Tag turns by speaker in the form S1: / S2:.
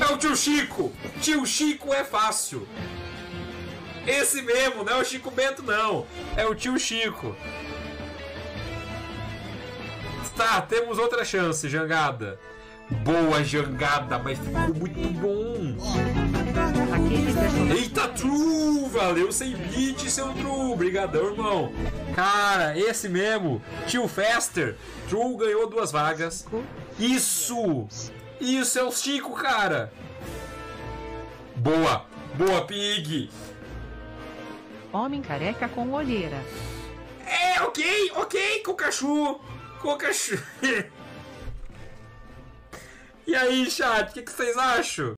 S1: É o tio Chico! Tio Chico é fácil! Esse mesmo, não é o Chico Bento, não. É o tio Chico. Tá, temos outra chance, jangada. Boa jangada, mas ficou muito bom. Eita, True! Valeu sem beat, seu True. Obrigadão, irmão. Cara, esse mesmo. Tio Faster. True ganhou duas vagas. Isso! Isso é o Chico, cara. Boa. Boa, Pig.
S2: Homem careca com olheira.
S1: É, ok, ok, Cocachu. Cocachu. e aí, chat, o que, que vocês acham?